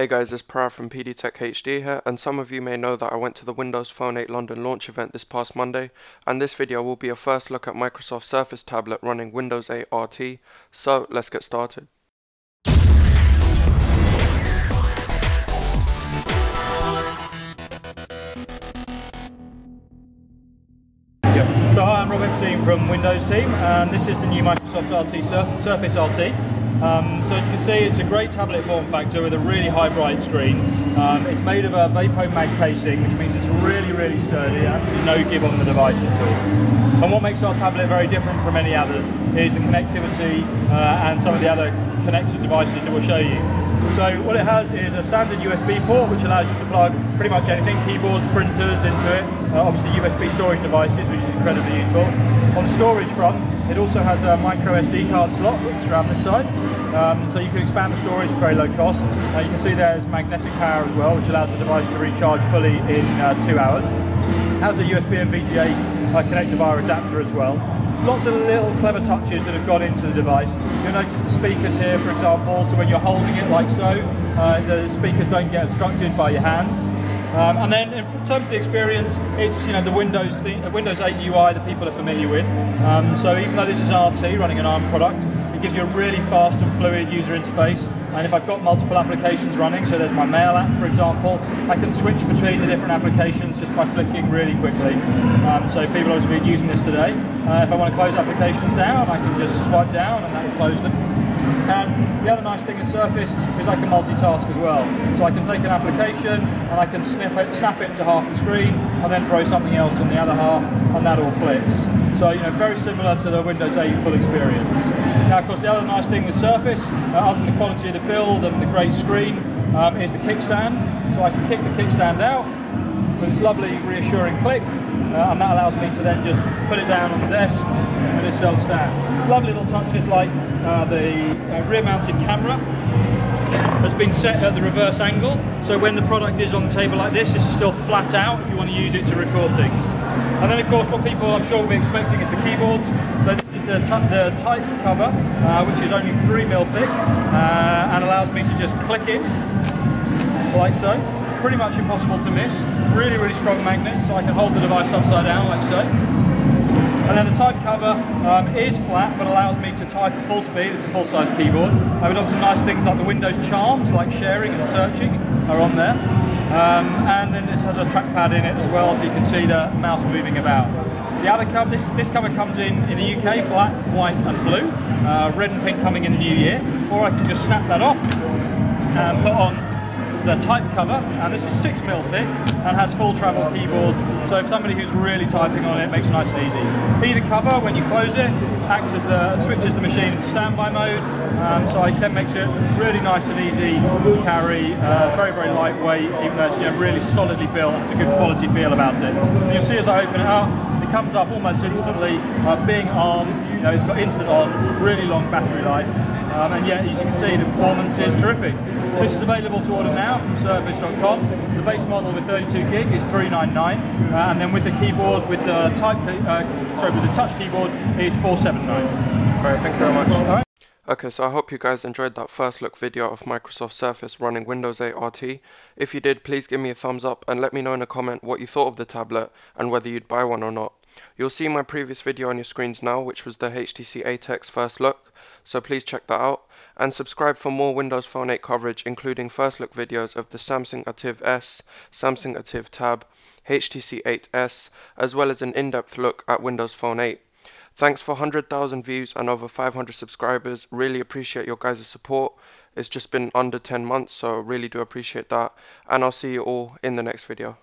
Hey guys, it's Purav from PD Tech HD here, and some of you may know that I went to the Windows Phone 8 London launch event this past Monday, and this video will be a first look at Microsoft Surface tablet running Windows 8 RT, so let's get started. So hi, I'm Rob Epstein from Windows Team, and this is the new Microsoft RT Surf Surface RT. Um, so as you can see, it's a great tablet form factor with a really high bright screen. Um, it's made of a Mag casing, which means it's really, really sturdy, absolutely no give on the device at all. And what makes our tablet very different from any others is the connectivity uh, and some of the other connected devices that we'll show you. So what it has is a standard USB port which allows you to plug pretty much anything, keyboards, printers into it, uh, obviously USB storage devices which is incredibly useful. On the storage front it also has a micro SD card slot which is around this side um, so you can expand the storage for very low cost. Uh, you can see there's magnetic power as well which allows the device to recharge fully in uh, two hours. It has a USB and VGA uh, connector via adapter as well lots of little clever touches that have gone into the device. You'll notice the speakers here, for example, so when you're holding it like so, uh, the speakers don't get obstructed by your hands. Um, and then in terms of the experience, it's you know the Windows the Windows 8 UI that people are familiar with. Um, so even though this is RT running an ARM product, it gives you a really fast and fluid user interface. And if I've got multiple applications running, so there's my mail app, for example, I can switch between the different applications just by flicking really quickly. Um, so people have been using this today. Uh, if I want to close applications down, I can just swipe down and that will close them. And the other nice thing of Surface is I can multitask as well. So I can take an application and I can snip it, snap it to half the screen and then throw something else on the other half and that all flips. So, you know, very similar to the Windows 8 full experience. Now, of course, the other nice thing with Surface, uh, other than the quality of the build and the great screen, um, is the kickstand. So I can kick the kickstand out with this lovely reassuring click uh, and that allows me to then just put it down on the desk and it self stands. Lovely little touches like uh, the uh, rear mounted camera has been set at the reverse angle. So when the product is on the table like this this is still flat out if you want to use it to record things. And then of course what people I'm sure will be expecting is the keyboards. So this is the, the type cover uh, which is only 3mm thick uh, and allows me to just click it like so pretty much impossible to miss. Really, really strong magnets, so I can hold the device upside down like so. And then the type cover um, is flat, but allows me to type at full speed. It's a full-size keyboard. I've done some nice things like the Windows charms, like sharing and searching, are on there. Um, and then this has a trackpad in it as well, so you can see the mouse moving about. The other cover, this, this cover comes in in the UK, black, white and blue. Uh, red and pink coming in the new year. Or I can just snap that off and put on the type cover, and this is 6mm thick and has full travel keyboard, so if somebody who's really typing on it makes it nice and easy. Either cover, when you close it, acts as the, switches the machine into standby mode, um, so it then makes it really nice and easy to carry, uh, very, very lightweight, even though it's really solidly built, it's a good quality feel about it. And you'll see as I open it up, it comes up almost instantly, uh, being ARM, you know, it's got instant on, really long battery life, um, and yet as you can see the performance is terrific. This is available to order now from surface.com. The base model with 32 gig is 399 uh, and then with the keyboard with the type uh, sorry with the touch keyboard is 479. Alright, thanks very much. Alright. Okay, so I hope you guys enjoyed that first look video of Microsoft Surface running Windows 8 RT. If you did, please give me a thumbs up and let me know in a comment what you thought of the tablet and whether you'd buy one or not. You'll see my previous video on your screens now, which was the HTC 8X first look, so please check that out. And subscribe for more Windows Phone 8 coverage, including first look videos of the Samsung ATIV S, Samsung ATIV Tab, HTC 8S, as well as an in-depth look at Windows Phone 8. Thanks for 100,000 views and over 500 subscribers. Really appreciate your guys' support. It's just been under 10 months, so really do appreciate that. And I'll see you all in the next video.